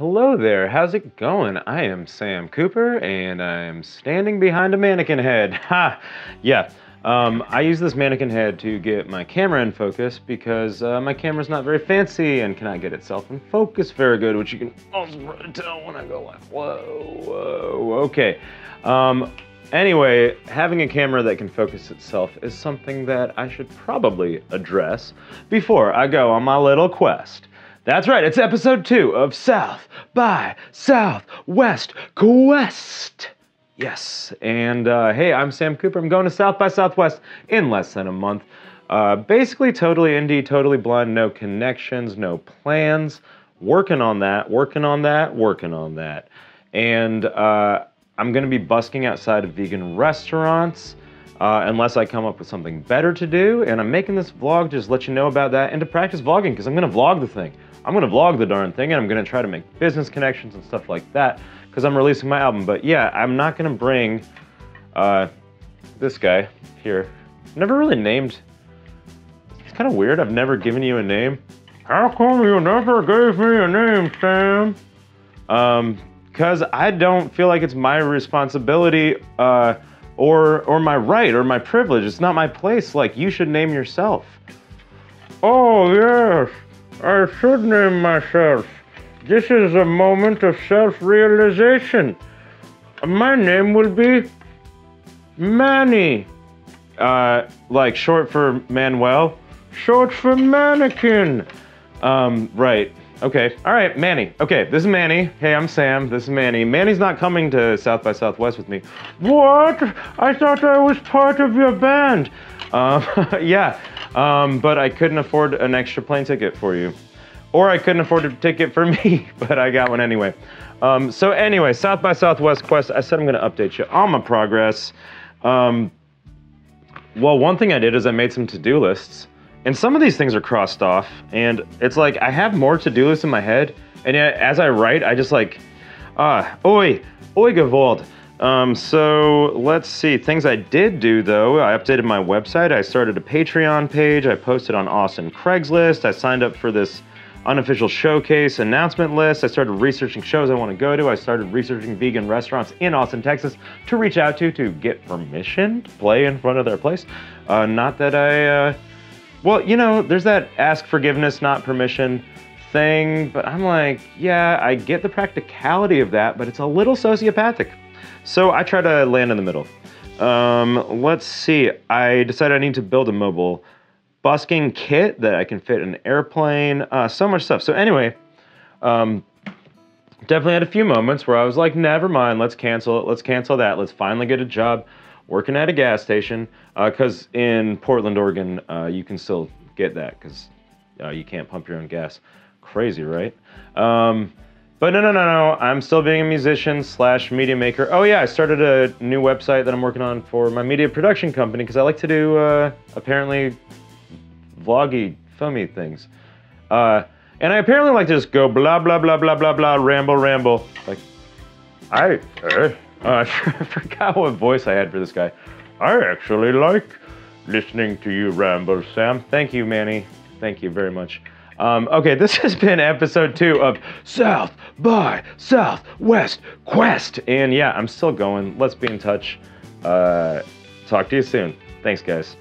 Hello there, how's it going? I am Sam Cooper and I'm standing behind a mannequin head. Ha! Yeah, um, I use this mannequin head to get my camera in focus because uh, my camera's not very fancy and cannot get itself in focus very good, which you can also tell when I go like, whoa, whoa, okay. Um, anyway, having a camera that can focus itself is something that I should probably address before I go on my little quest. That's right, it's episode two of South by Southwest Quest. Yes, and uh, hey, I'm Sam Cooper. I'm going to South by Southwest in less than a month. Uh, basically, totally indie, totally blind, no connections, no plans. Working on that, working on that, working on that. And uh, I'm going to be busking outside of vegan restaurants. Uh, unless I come up with something better to do. And I'm making this vlog just let you know about that and to practice vlogging because I'm going to vlog the thing. I'm to vlog the darn thing and I'm to try to make business connections and stuff like that because I'm releasing my album. But yeah, I'm not to bring uh, this guy here. Never really named. It's kind of weird. I've never given you a name. How come you never gave me a name, Sam? Um, because I don't feel like it's my responsibility. Uh, or or my right or my privilege. It's not my place. Like you should name yourself. Oh yes, I should name myself. This is a moment of self-realization. My name will be Manny. Uh, like short for Manuel, short for mannequin. Um, right. Okay. All right, Manny. Okay, this is Manny. Hey, I'm Sam. This is Manny. Manny's not coming to South by Southwest with me. What? I thought I was part of your band. Um, yeah, um, but I couldn't afford an extra plane ticket for you. Or I couldn't afford a ticket for me, but I got one anyway. Um, so anyway, South by Southwest Quest, I said I'm gonna update you on my progress. Um, well, one thing I did is I made some to-do lists. And some of these things are crossed off, and it's like I have more to-do lists in my head, and yet as I write, I just like, ah, oi, oi gewollt. Um, so let's see, things I did do though, I updated my website, I started a Patreon page, I posted on Austin Craigslist, I signed up for this unofficial showcase announcement list. I started researching shows I want to go to. I started researching vegan restaurants in Austin, Texas to reach out to to get permission to play in front of their place. Uh, not that I, uh, well, you know, there's that ask forgiveness, not permission thing, but I'm like, yeah, I get the practicality of that, but it's a little sociopathic. So I try to land in the middle. Um, let's see, I decided I need to build a mobile busking kit that I can fit an airplane, uh, so much stuff. So anyway, um, definitely had a few moments where I was like, never mind, let's cancel it, let's cancel that, let's finally get a job working at a gas station because uh, in Portland, Oregon, uh, you can still get that because uh, you can't pump your own gas. Crazy, right? Um, but no, no, no, no. I'm still being a musician slash media maker. Oh yeah, I started a new website that I'm working on for my media production company because I like to do uh, apparently vloggy, filmy things. Uh, and I apparently like to just go blah blah blah blah blah blah ramble ramble like I. Uh, uh, I forgot what voice I had for this guy. I actually like listening to you ramble, Sam. Thank you, Manny. Thank you very much. Um, okay, this has been episode two of South by Southwest Quest. And yeah, I'm still going. Let's be in touch. Uh, talk to you soon. Thanks, guys.